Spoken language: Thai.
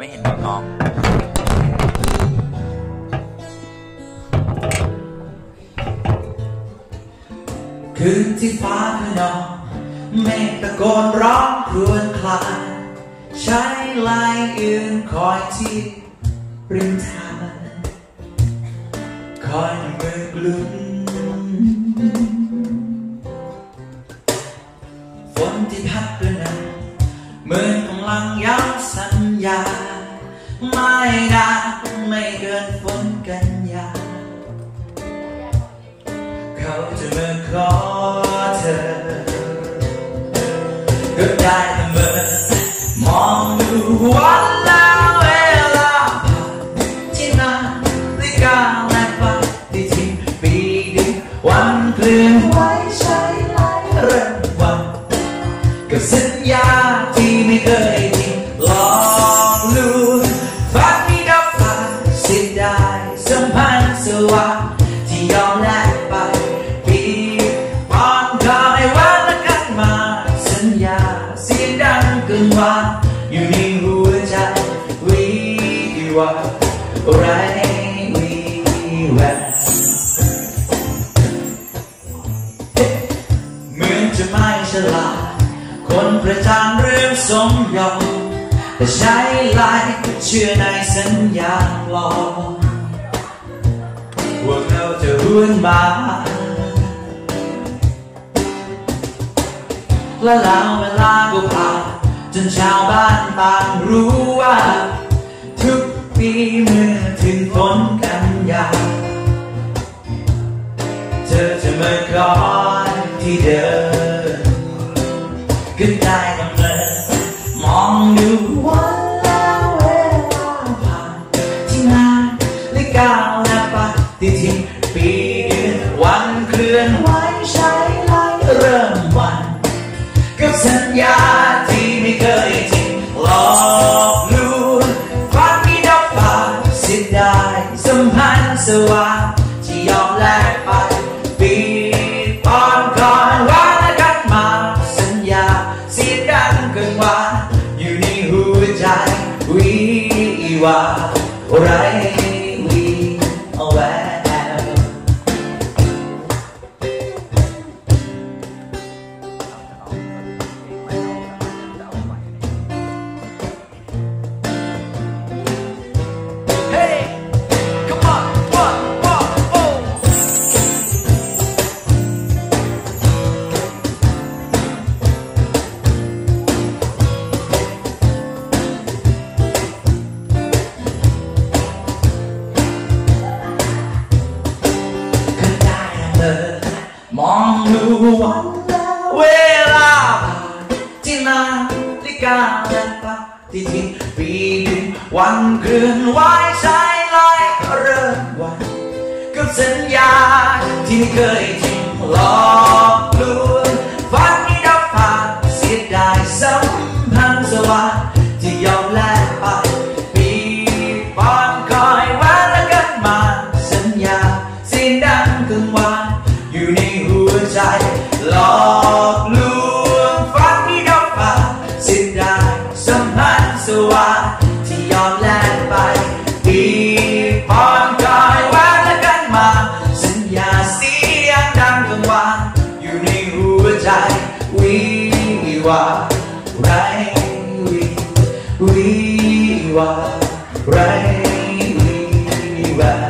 น้องคืนที่ฟ้าขนองเมฆตะโกนร้องครวญคลางใช้ลายอื่นคอยที่ริมทางคอยมือกลุ่นฝนที่พัดกระหน่ำเหมือนกำลังย้ำสัญญา ไม่นานไม่เกินฝนกันยา เขาจะมาขอเธอก็ได้ สว่างที่ยอมแลกไปปีปอนก่อนในวันละกันมา สัญญาเสียงดังเกินวานอยู่ในหัวใจวิวาไรวิแววเหมือนจะไม่ฉลาดคนประจานเรื่องสมยอมแต่ใช้ลายเชื่อในสัญญาปลอม นมาและแล้วเวลาก็ผ่านจนชาวบ้านต่างรู้ว่า ทุกปีเมื่อถึงฝนกันยา เธอจะมาคอยที่เดิม สวรรค์ที่ยอมแลกไปปีตอนก่อนวันและกันมาสัญญาเสียงดังเกินว่าอยู่ในหัวใจวิวาไร มองดูวันเวลาผ่านที่นาฬิกาและปฏิทินปีดึงวันคืนไว้ใช้ไล่เริ่มวันกับสัญญาที่ไม่เคยทิ้งหลอกลวง วาไรวิวิวา